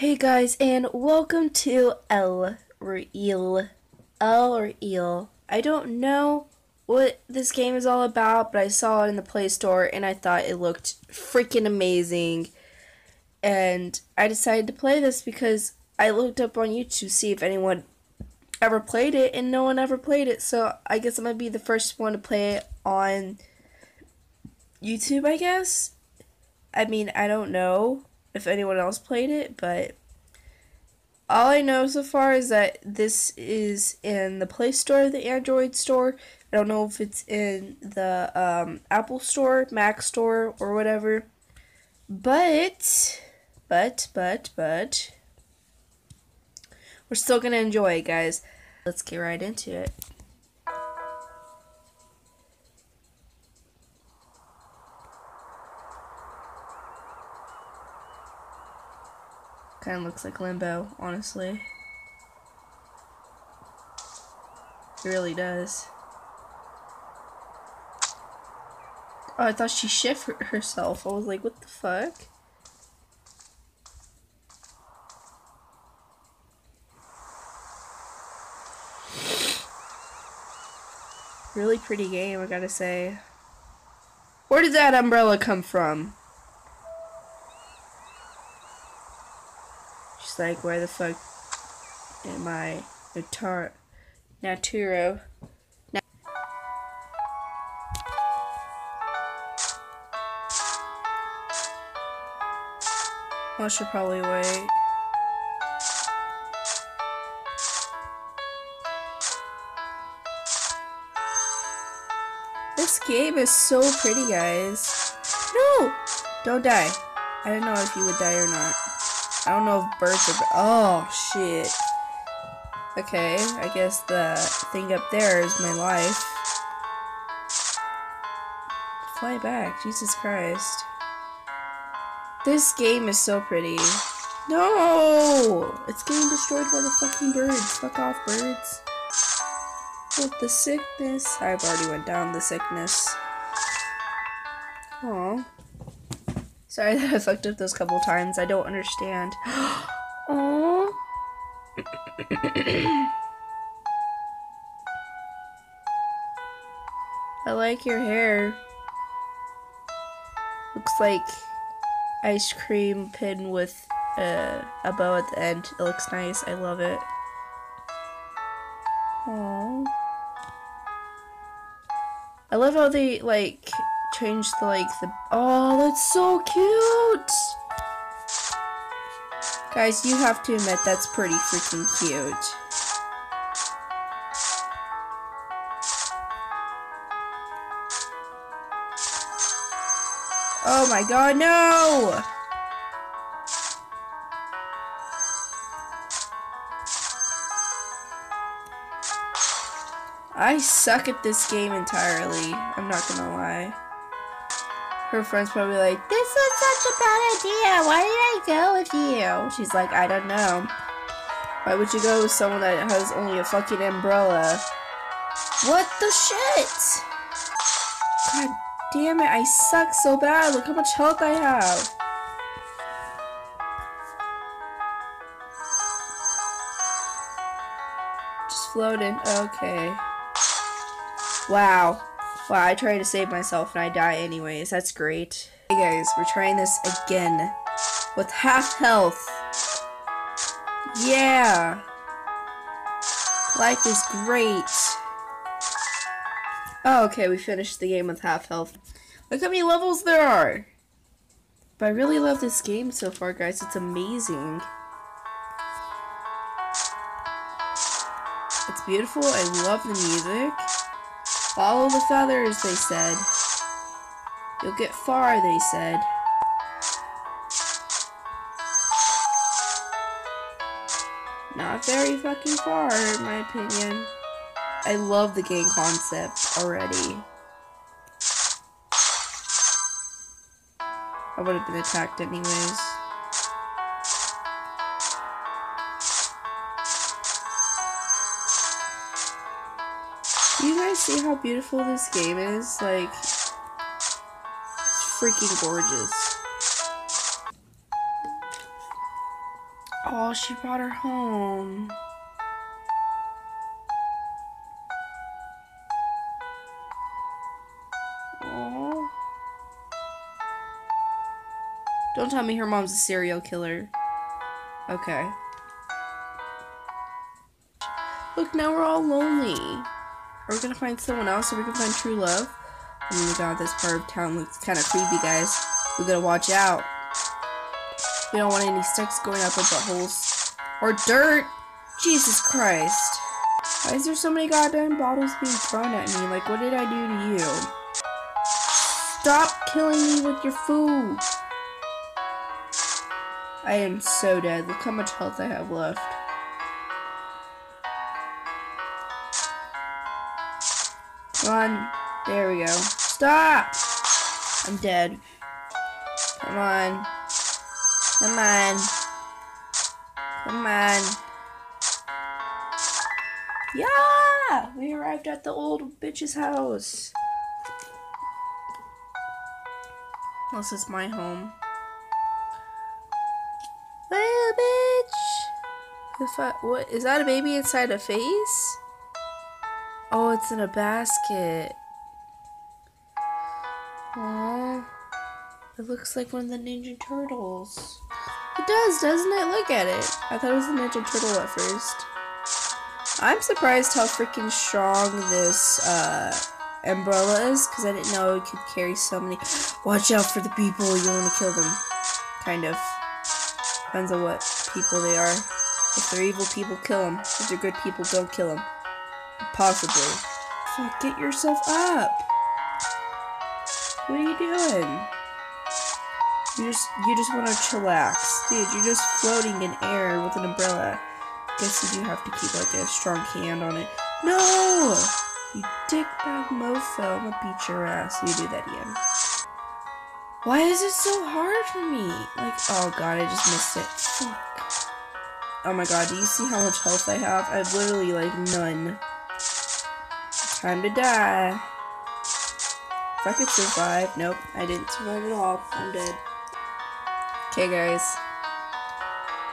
Hey guys, and welcome to El Real. El Real. I don't know what this game is all about, but I saw it in the Play Store and I thought it looked freaking amazing. And I decided to play this because I looked up on YouTube to see if anyone ever played it, and no one ever played it. So I guess I'm gonna be the first one to play it on YouTube, I guess. I mean, I don't know if anyone else played it, but all I know so far is that this is in the Play Store, the Android store. I don't know if it's in the um, Apple Store, Mac Store, or whatever. But, but, but, but, we're still to enjoy it, guys. Let's get right into it. Kind of looks like Limbo, honestly. It really does. Oh, I thought she shifted herself. I was like, what the fuck? Really pretty game, I gotta say. Where did that umbrella come from? Like, where the fuck am I? Natar Naturo. Na I should probably wait. This game is so pretty, guys. No! Don't die. I don't know if you would die or not. I don't know if birds are. Oh, shit. Okay, I guess the thing up there is my life. Fly back, Jesus Christ. This game is so pretty. No! It's getting destroyed by the fucking birds. Fuck off, birds. With the sickness. I've already went down the sickness. Aw. Sorry that I fucked up those couple times. I don't understand. Aww. I like your hair. Looks like ice cream pin with uh, a bow at the end. It looks nice. I love it. Aww. I love how they like changed the like the oh that's so cute guys you have to admit that's pretty freaking cute oh my god no I suck at this game entirely. I'm not gonna lie. Her friend's probably like, This was such a bad idea. Why did I go with you? She's like, I don't know. Why would you go with someone that has only a fucking umbrella? What the shit? God damn it, I suck so bad. Look how much health I have. Just floating. Okay. Wow. Wow, I try to save myself and I die anyways. That's great. Hey guys, we're trying this again. With half health. Yeah. Life is great. Oh, okay, we finished the game with half health. Look how many levels there are. But I really love this game so far, guys. It's amazing. It's beautiful. I love the music. Follow the feathers, they said. You'll get far, they said. Not very fucking far, in my opinion. I love the game concept already. I would have been attacked anyways. Do you guys see how beautiful this game is? Like, freaking gorgeous. Oh, she brought her home. Aw. Don't tell me her mom's a serial killer. Okay. Look, now we're all lonely. Are we gonna find someone else so we can find true love? Oh my god, this part of town looks kind of creepy, guys. We gotta watch out. We don't want any sticks going up our buttholes. Or dirt! Jesus Christ. Why is there so many goddamn bottles being thrown at me? Like, what did I do to you? Stop killing me with your food! I am so dead. Look how much health I have left. On. There we go. Stop! I'm dead. Come on. Come on. Come on. Yeah! We arrived at the old bitch's house. This is my home. Well, bitch. I, what is that a baby inside a face? Oh, it's in a basket. Aww. It looks like one of the Ninja Turtles. It does, doesn't it? Look at it. I thought it was a Ninja Turtle at first. I'm surprised how freaking strong this uh, umbrella is, because I didn't know it could carry so many. Watch out for the people, you want to kill them. Kind of. Depends on what people they are. If they're evil people, kill them. If they're good people, don't kill them. Possibly. Fuck, get yourself up. What are you doing? You just you just want to chillax. Dude, you're just floating in air with an umbrella. Guess you do have to keep like a strong hand on it. No! You dickbag mofo. I'm gonna beat your ass. You do that again. Why is it so hard for me? Like, oh god, I just missed it. Fuck. Oh my god, do you see how much health I have? I have literally like none. Time to die. If I could survive. Nope, I didn't survive at all. I'm dead. Okay, guys.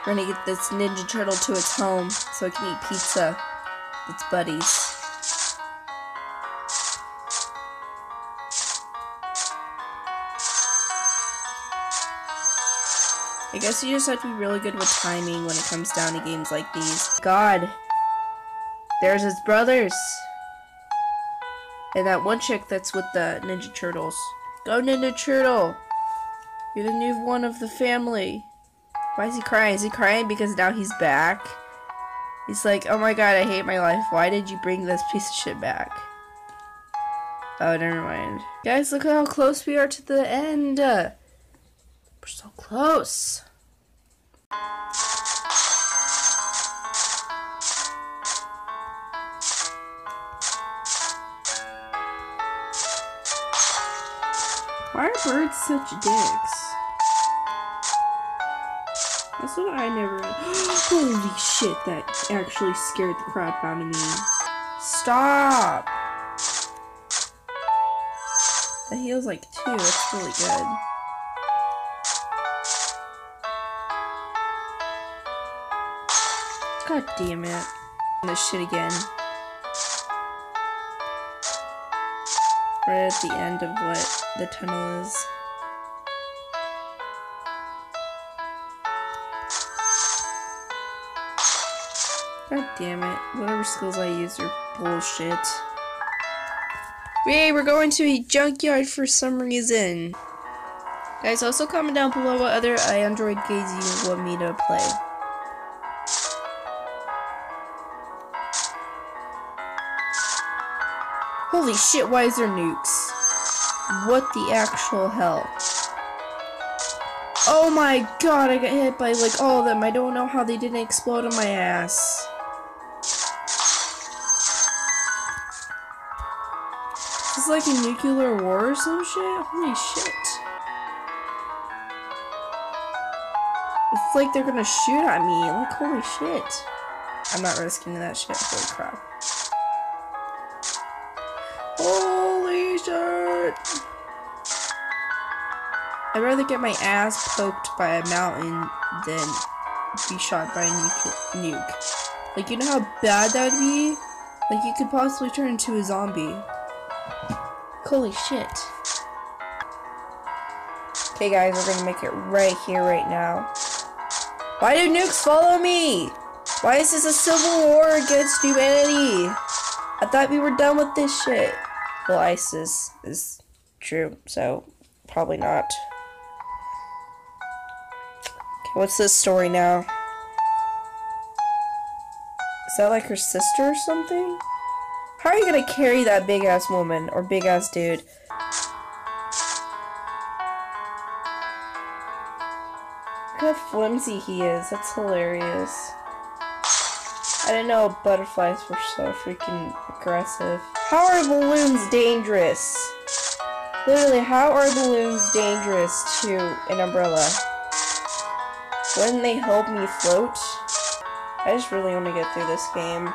We're gonna get this Ninja Turtle to its home so it can eat pizza its buddies. I guess you just have to be really good with timing when it comes down to games like these. God. There's his brothers. And that one chick that's with the Ninja Turtles. Go Ninja Turtle! You're the new one of the family. Why is he crying? Is he crying because now he's back? He's like, oh my god, I hate my life. Why did you bring this piece of shit back? Oh, never mind. Guys, look at how close we are to the end. We're so close. Why are birds such dicks? That's what I never. Holy shit, that actually scared the crap out of me. Stop! That heals like two, that's really good. God damn it. This shit again. Right at the end of what the tunnel is. God damn it. Whatever skills I use are bullshit. Yay, we're going to a junkyard for some reason. Guys, also comment down below what other Android games you want me to play. Holy shit, why is there nukes? What the actual hell? Oh my god, I got hit by like all of them. I don't know how they didn't explode in my ass. Is like a nuclear war or some shit? Holy shit. It's like they're gonna shoot at me. Like, holy shit. I'm not risking that shit. Holy crap. Holy shit! I'd rather get my ass poked by a mountain than be shot by a nuke. nuke. Like, you know how bad that would be? Like, you could possibly turn into a zombie. Holy shit. Okay, guys, we're gonna make it right here, right now. Why do nukes follow me? Why is this a civil war against humanity? I thought we were done with this shit. Well, ISIS is true, so probably not. Okay, what's this story now? Is that like her sister or something? How are you gonna carry that big ass woman or big ass dude? Look how flimsy he is. That's hilarious. I didn't know butterflies were so freaking aggressive. How are balloons dangerous? Literally, how are balloons dangerous to an umbrella? Wouldn't they help me float? I just really want to get through this game.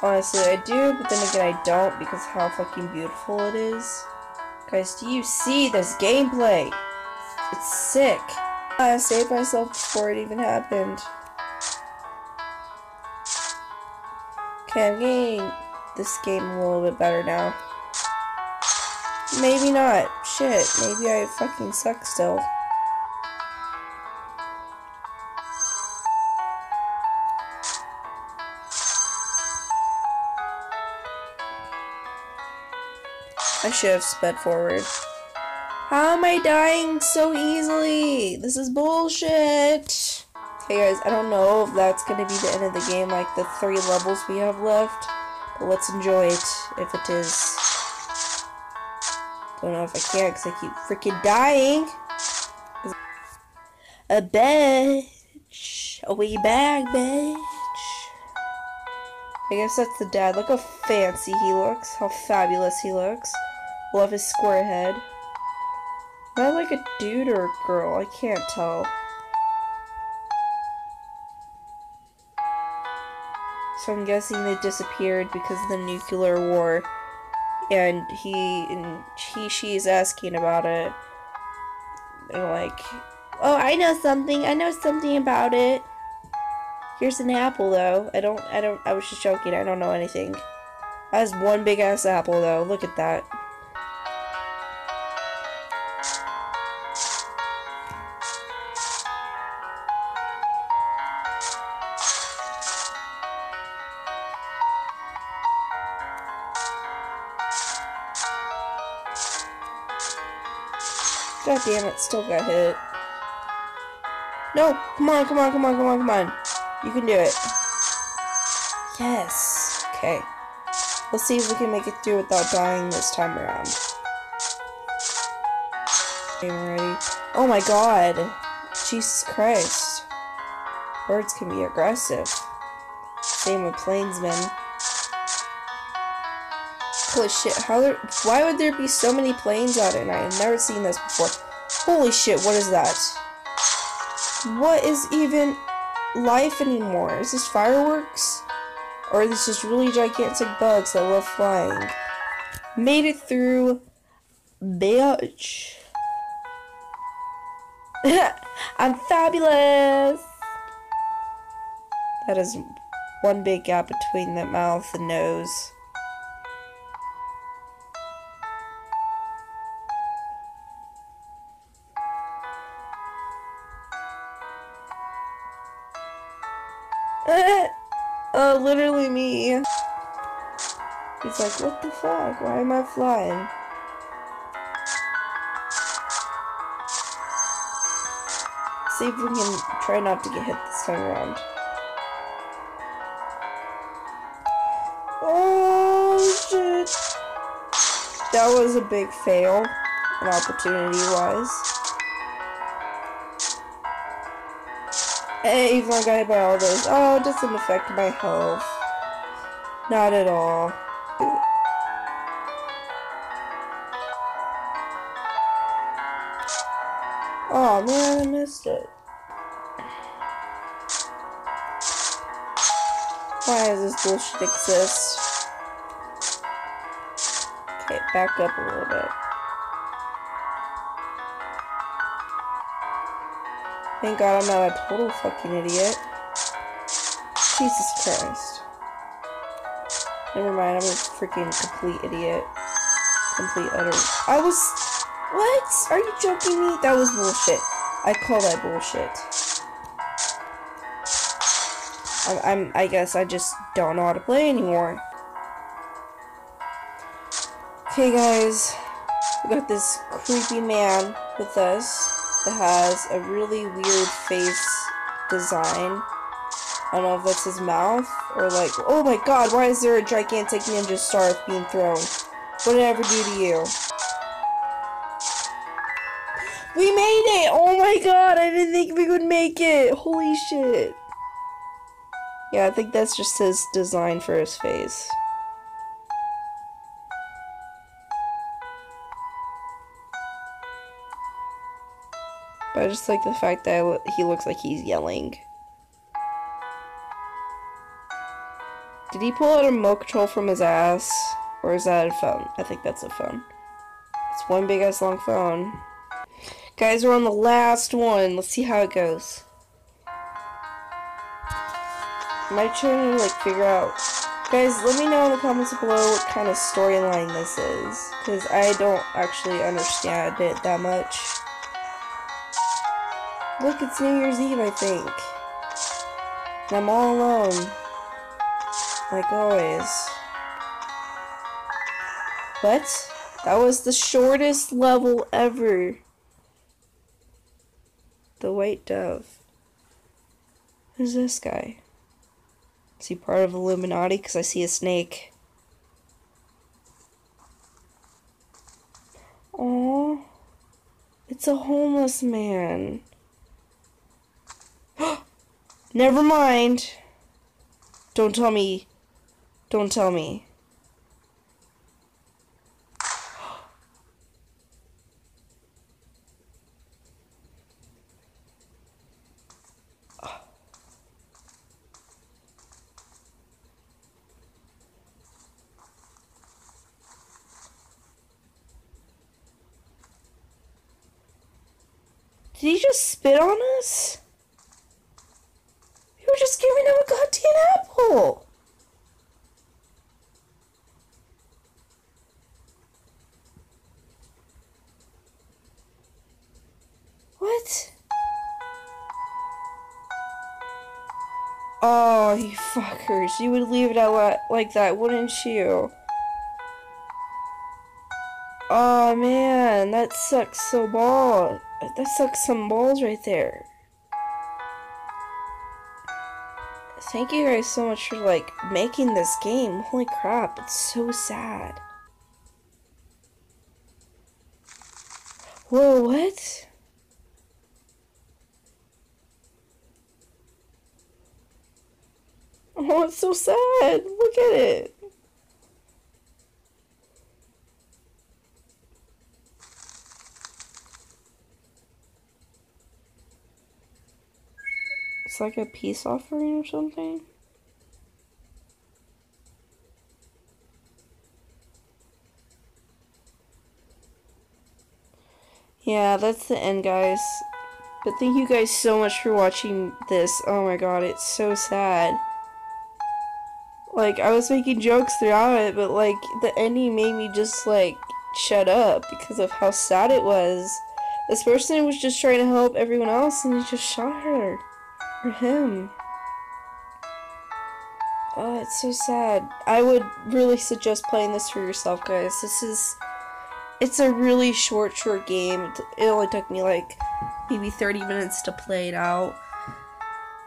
Honestly, I do, but then again, I don't because how fucking beautiful it is. Guys, do you see this gameplay? It's sick. I saved myself before it even happened. Okay, I'm getting this game a little bit better now. Maybe not. Shit, maybe I fucking suck still. I should have sped forward. How am I dying so easily? This is bullshit. Okay guys, I don't know if that's gonna be the end of the game, like the three levels we have left. But let's enjoy it, if it is. Don't know if I can, because I keep freaking dying. A bitch. A wee bag, bitch. I guess that's the dad. Look how fancy he looks. How fabulous he looks. Love his square head. Am I like a dude or a girl? I can't tell. So I'm guessing they disappeared because of the nuclear war. And he and he she's asking about it. They're like, Oh, I know something. I know something about it. Here's an apple though. I don't I don't I was just joking. I don't know anything. That is one big ass apple though. Look at that. God damn it, still got hit. No, come on, come on, come on, come on, come on. You can do it. Yes. Okay. Let's see if we can make it through without dying this time around. Okay, ready. Oh my god. Jesus Christ. Birds can be aggressive. Same with plainsmen. Holy shit, how there- why would there be so many planes out night? I've never seen this before. Holy shit, what is that? What is even life anymore? Is this fireworks? Or is this just really gigantic bugs that love flying? Made it through, bitch. I'm fabulous! That is one big gap between the mouth and nose. Literally me. He's like, what the fuck? Why am I flying? See if we can try not to get hit this time around. Oh shit! That was a big fail, an Hey, even I got hit by all those. Oh, it doesn't affect my health. Not at all. Oh man, I missed it. Why does this bullshit exist? Okay, back up a little bit. Thank God I'm not a total fucking idiot. Jesus Christ. Never mind, I'm a freaking complete idiot. Complete utter. I was. What? Are you joking me? That was bullshit. I call that bullshit. I'm, I'm. I guess I just don't know how to play anymore. Okay, guys. We got this creepy man with us that has a really weird face design. I don't know if that's his mouth or like, oh my god, why is there a gigantic ninja star being thrown? What did I ever do to you? We made it! Oh my god, I didn't think we would make it! Holy shit. Yeah, I think that's just his design for his face. But I just like the fact that he looks like he's yelling. Did he pull out a remote control from his ass? Or is that a phone? I think that's a phone. It's one big ass long phone. Guys, we're on the last one. Let's see how it goes. I trying to like figure out Guys, let me know in the comments below what kind of storyline this is. Because I don't actually understand it that much. Look, it's New Year's Eve, I think. And I'm all alone. Like always. What? That was the shortest level ever. The White Dove. Who's this guy? Is he part of Illuminati? Because I see a snake. Oh, it's a homeless man. Never mind. Don't tell me don't tell me. Did he just spit on us? Fuckers. You would leave it out like that, wouldn't you? Oh, man. That sucks so ball. That sucks some balls right there. Thank you guys so much for, like, making this game. Holy crap, it's so sad. Whoa, what? Oh, it's so sad. Look at it. It's like a peace offering or something. Yeah, that's the end, guys. But thank you guys so much for watching this. Oh my god, it's so sad. Like, I was making jokes throughout it, but, like, the ending made me just, like, shut up because of how sad it was. This person was just trying to help everyone else, and he just shot her. Or him. Oh, it's so sad. I would really suggest playing this for yourself, guys. This is... It's a really short, short game. It only took me, like, maybe 30 minutes to play it out.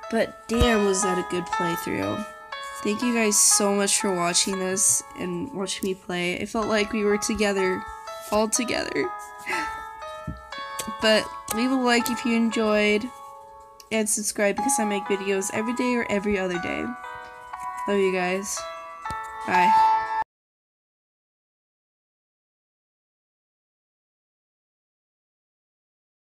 But damn, was that a good playthrough. Thank you guys so much for watching this and watching me play. I felt like we were together, all together. But leave a like if you enjoyed, and subscribe because I make videos every day or every other day. Love you guys. Bye.